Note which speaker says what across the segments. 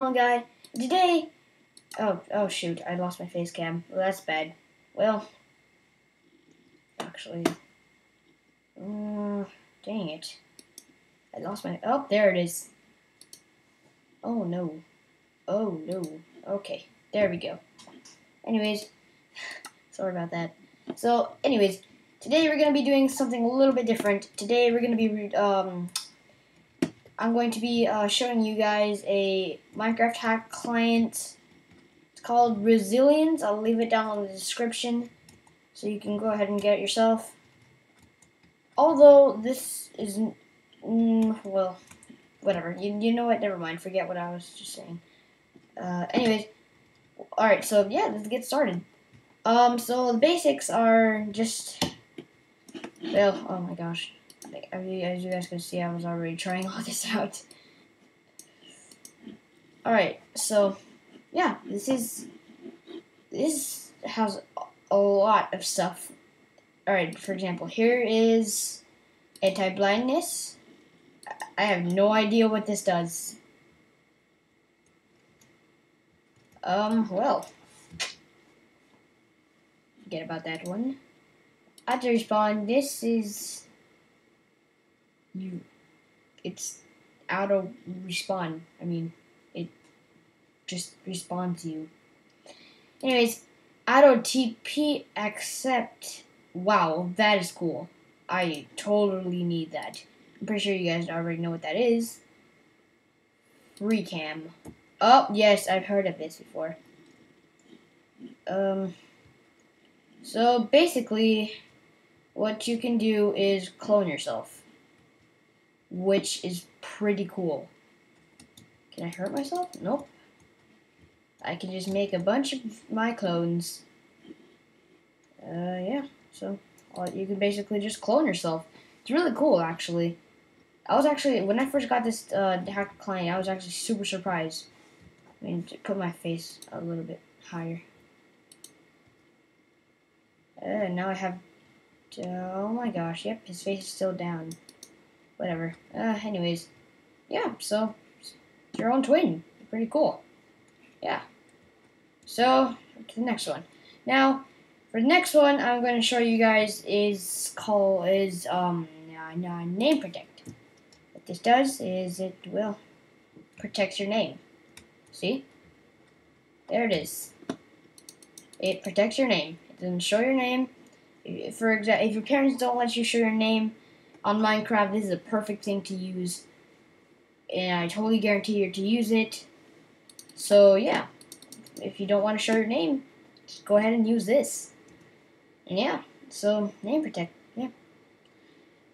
Speaker 1: Guy. Today, oh oh shoot, I lost my face cam. Well, that's bad. Well, actually, uh, dang it, I lost my. Oh, there it is. Oh no, oh no. Okay, there we go. Anyways, sorry about that. So, anyways, today we're gonna be doing something a little bit different. Today we're gonna be um I'm going to be uh, showing you guys a Minecraft hack client. It's called Resilience. I'll leave it down in the description so you can go ahead and get it yourself. Although this is, mm, well, whatever. You, you know what? Never mind. Forget what I was just saying. Uh, anyways, alright, so yeah, let's get started. Um, so the basics are just, well, oh my gosh as you guys can see, I was already trying all this out. Alright, so, yeah, this is, this has a lot of stuff. Alright, for example, here is anti-blindness. I have no idea what this does. Um, well, forget about that one. Auto respawn, this is you it's auto respawn. I mean, it just respawns you. Anyways, auto TP accept. Wow, that is cool. I totally need that. I'm pretty sure you guys already know what that is. Freecam. Oh, yes, I've heard of this before. Um, so basically, what you can do is clone yourself which is pretty cool. Can I hurt myself? Nope. I can just make a bunch of my clones. Uh, yeah, so you can basically just clone yourself. It's really cool, actually. I was actually, when I first got this uh, hack client, I was actually super surprised. I mean, to put my face a little bit higher. Uh, now I have, oh my gosh, yep, his face is still down whatever. Uh, anyways, yeah, so your own twin. Pretty cool. Yeah. So, to the next one. Now, for the next one, I'm going to show you guys is call is um name protect. What this does is it will protect your name. See? There it is. It protects your name. It doesn't show your name. For example, if your parents don't let you show your name, on Minecraft, this is a perfect thing to use. And I totally guarantee you to use it. So, yeah. If you don't want to show your name, just go ahead and use this. And yeah, so name protect, yeah.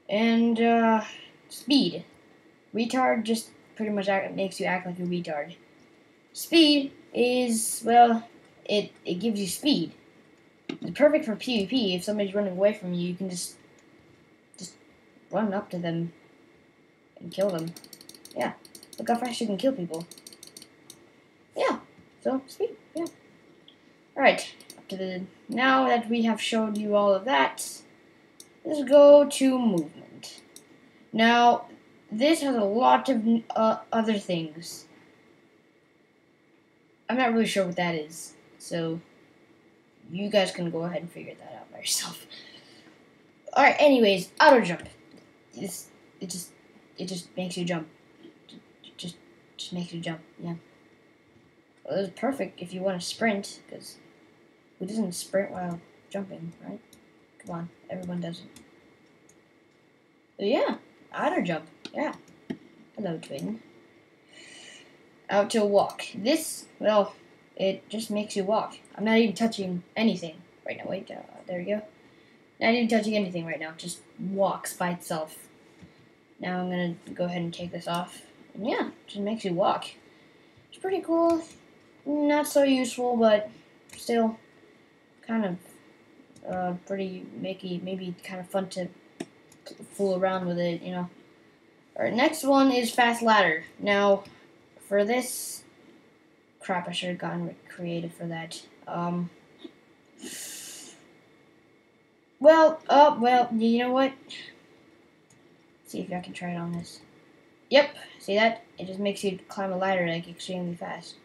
Speaker 1: And, uh, speed. Retard just pretty much act, makes you act like a retard. Speed is, well, it, it gives you speed. It's perfect for PvP. If somebody's running away from you, you can just run up to them and kill them. Yeah, look how fast you can kill people. Yeah, so sweet. yeah. Alright, now that we have showed you all of that, let's go to movement. Now, this has a lot of uh, other things. I'm not really sure what that is, so you guys can go ahead and figure that out by yourself. Alright, anyways, auto jump it's, it just it just makes you jump. It just just makes you jump. Yeah. Well, it's perfect if you want to sprint, because who doesn't sprint while jumping, right? Come on, everyone does it. But yeah, auto jump. Yeah. Hello, twin. Auto walk. This, well, it just makes you walk. I'm not even touching anything right now. Wait, uh, there we go. Not even touching anything right now. Just walks by itself. Now I'm going to go ahead and take this off. And yeah, just makes you walk. It's pretty cool. Not so useful, but still kind of uh, pretty makey, maybe kind of fun to fool around with it, you know. Alright, next one is Fast Ladder. Now, for this, crap, I should have gotten creative for that. Um, well, oh, well, you know what? See if I can try it on this. Yep, see that? It just makes you climb a ladder like extremely fast.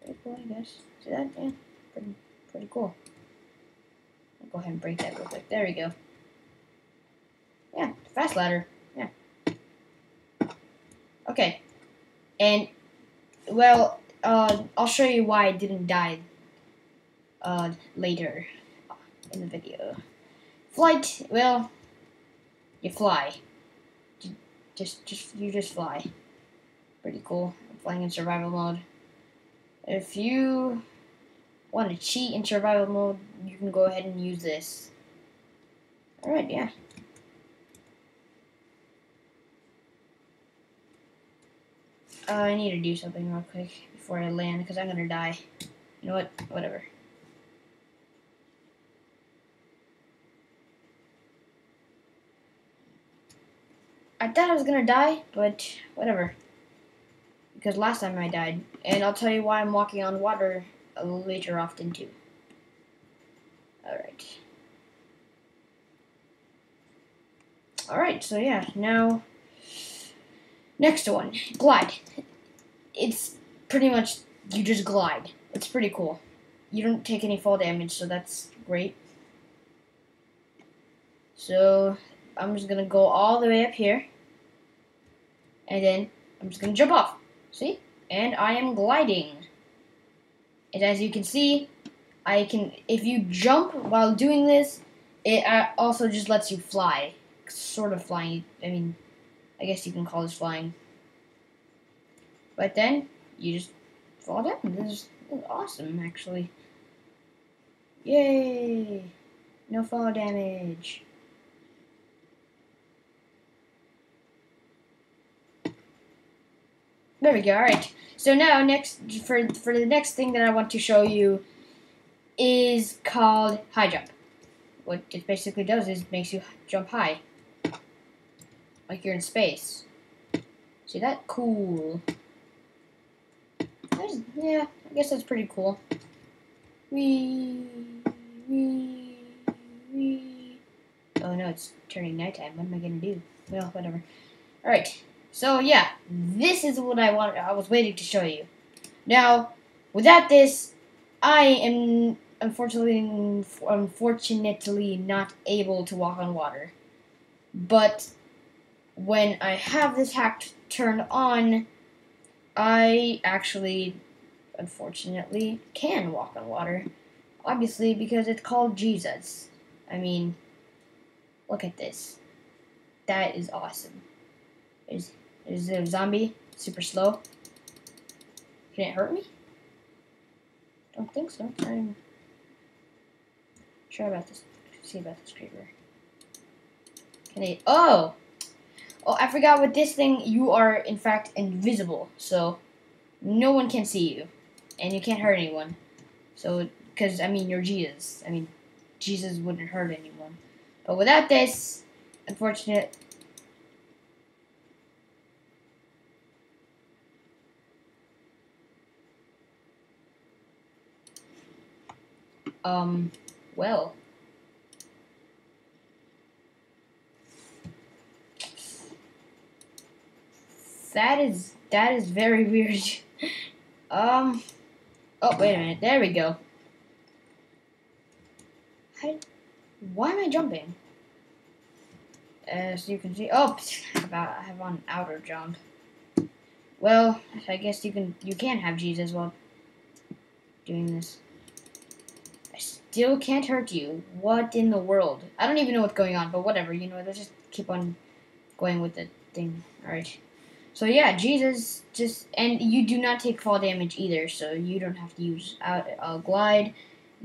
Speaker 1: Pretty cool, I guess. See that? Yeah, pretty, pretty cool. I'll go ahead and break that real quick. There we go. Yeah, fast ladder. Yeah. Okay. And, well, uh, I'll show you why I didn't die uh, later in the video. Flight, well, you fly. Just, just, you just fly. Pretty cool. I'm flying in survival mode. If you want to cheat in survival mode, you can go ahead and use this. Alright, yeah. Uh, I need to do something real quick before I land because I'm gonna die. You know what? Whatever. I thought I was gonna die, but whatever. Because last time I died. And I'll tell you why I'm walking on water later often too. Alright. Alright, so yeah, now next one. Glide. It's pretty much you just glide. It's pretty cool. You don't take any fall damage, so that's great. So I'm just gonna go all the way up here. And then I'm just gonna jump off. See? And I am gliding. And as you can see, I can, if you jump while doing this, it uh, also just lets you fly. Sort of flying. I mean, I guess you can call this flying. But then, you just fall down. This is, this is awesome, actually. Yay! No fall damage. There we go. All right. So now, next for for the next thing that I want to show you is called high jump. What it basically does is makes you jump high, like you're in space. See that? Cool. That's, yeah, I guess that's pretty cool. Wee, wee, wee. Oh no, it's turning nighttime. What am I gonna do? Well, whatever. All right. So yeah, this is what I wanted. I was waiting to show you. Now, without this, I am unfortunately, unfortunately not able to walk on water. But when I have this hack turned on, I actually, unfortunately, can walk on water. Obviously, because it's called Jesus. I mean, look at this. That is awesome. Is is it a zombie? Super slow. Can it hurt me? Don't think so. I'm sure about this. See about this creeper. Can it? Oh! Oh, I forgot with this thing, you are in fact invisible. So, no one can see you. And you can't hurt anyone. So, because, I mean, you're Jesus. I mean, Jesus wouldn't hurt anyone. But without this, unfortunate Um, well. That is, that is very weird. um, oh, wait a minute. There we go. I, why am I jumping? As you can see, oh, about I have on auto jump. Well, I guess you can you can have Jesus while doing this still can't hurt you. What in the world? I don't even know what's going on, but whatever. You know, let's just keep on going with the thing. All right. So yeah, Jesus just and you do not take fall damage either, so you don't have to use out uh, glide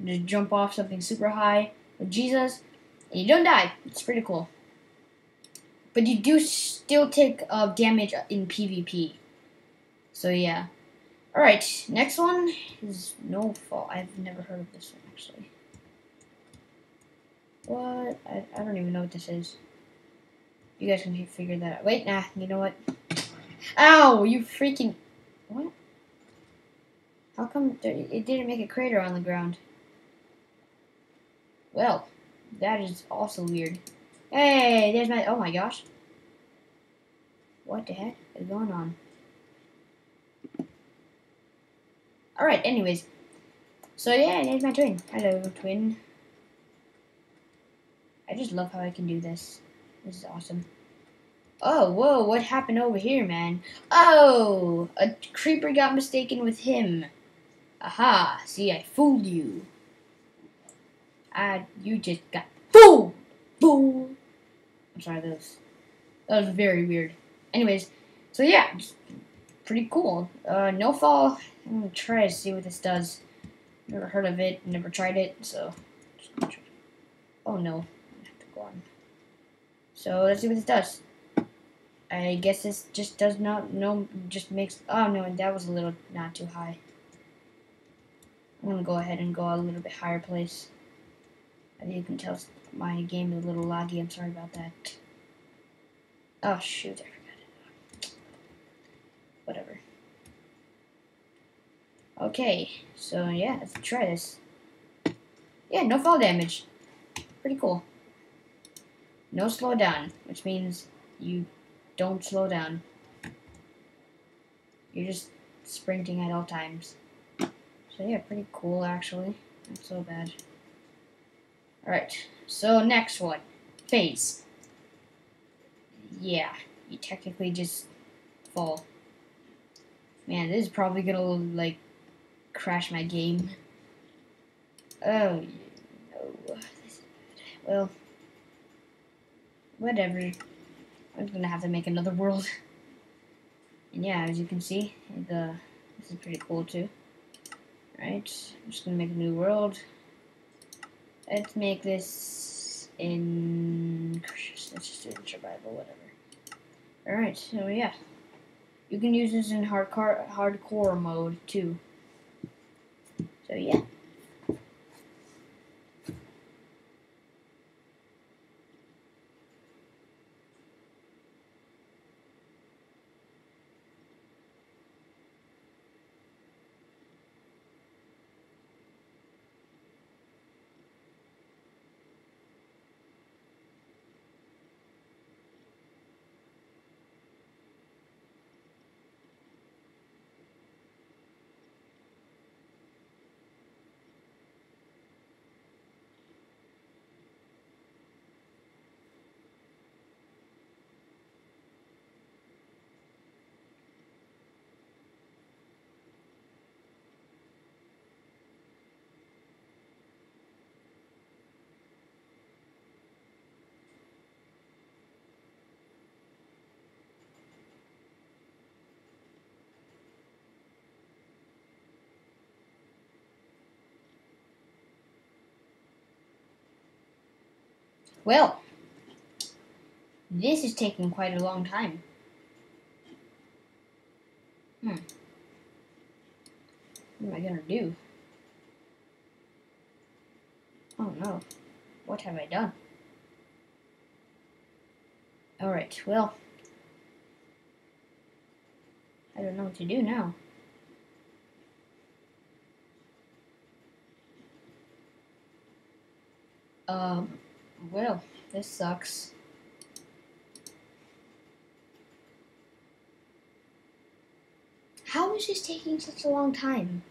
Speaker 1: to jump off something super high with Jesus, and you don't die. It's pretty cool. But you do still take uh, damage in PvP. So yeah. Alright, next one is no fall. I've never heard of this one actually. What? I, I don't even know what this is. You guys can figure that out. Wait, nah, you know what? Ow, you freaking... What? How come it didn't make a crater on the ground? Well, that is also weird. Hey, there's my... Oh my gosh. What the heck is going on? Alright, anyways. So yeah, there's my twin. Hello, twin. I just love how I can do this. This is awesome. Oh, whoa, what happened over here, man? Oh, a creeper got mistaken with him. Aha, see, I fooled you. Ah, you just got fooled. Fool. I'm sorry, that was, that was very weird. Anyways, so yeah, pretty cool. Uh, no fall. I'm gonna try to see what this does. Never heard of it, never tried it, so. Oh no, I have to go on. So let's see what this does. I guess this just does not, no, just makes, oh no, that was a little not too high. I'm gonna go ahead and go a little bit higher place. As you can tell, my game is a little laggy, I'm sorry about that. Oh shoot, I forgot it. Whatever. Okay, so yeah, let's try this. Yeah, no fall damage. Pretty cool. No slow down, which means you don't slow down. You're just sprinting at all times. So yeah, pretty cool actually. Not so bad. Alright, so next one. Phase. Yeah, you technically just fall. Man, this is probably gonna like crash my game. Oh no. Oh, well whatever. I'm gonna have to make another world. And yeah, as you can see, the this is pretty cool too. Alright, I'm just gonna make a new world. Let's make this in. Let's just do it in survival, whatever. All right, so yeah, you can use this in hardcore hardcore mode too. So yeah. Well, this is taking quite a long time. Hmm. What am I gonna do? Oh no. What have I done? Alright, well. I don't know what to do now. Um. Well, this sucks. How is this taking such a long time?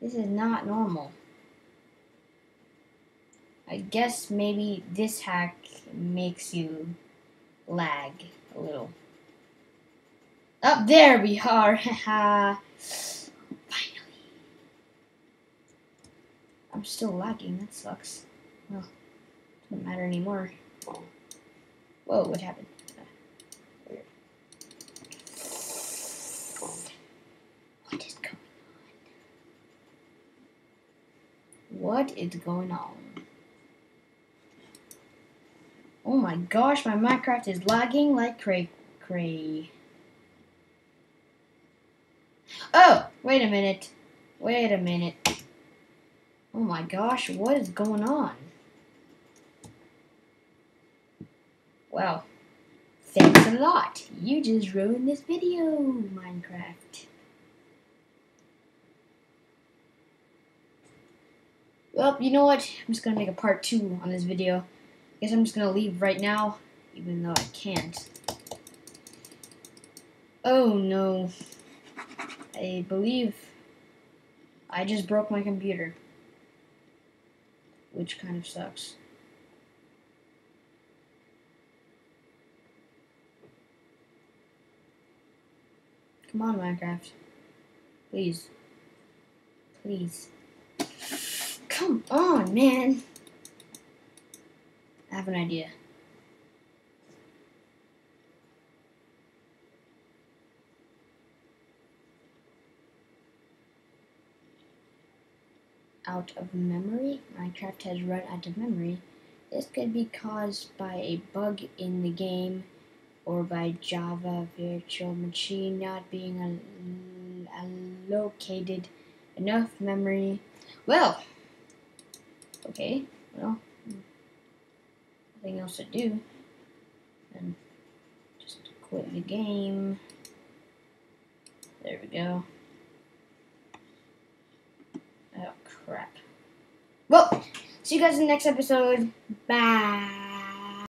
Speaker 1: This is not normal. I guess maybe this hack makes you lag a little. Up there we are, haha. I'm still lagging. That sucks. Well, doesn't matter anymore. Whoa, what happened? Weird. What is going on? What is going on? Oh my gosh, my Minecraft is lagging like cray cray. Oh, wait a minute. Wait a minute. Oh my gosh, what is going on? Well, thanks a lot. You just ruined this video, Minecraft. Well, you know what? I'm just going to make a part two on this video. I guess I'm just going to leave right now. even though I can't. Oh no. I believe I just broke my computer. Which kind of sucks. Come on, Minecraft. Please. Please. Come on, man. I have an idea. Out of memory? Minecraft has run out of memory. This could be caused by a bug in the game or by Java Virtual Machine not being allocated enough memory. Well, okay, well, nothing else to do. And just quit the game. There we go. Oh, crap. Well, see you guys in the next episode. Bye.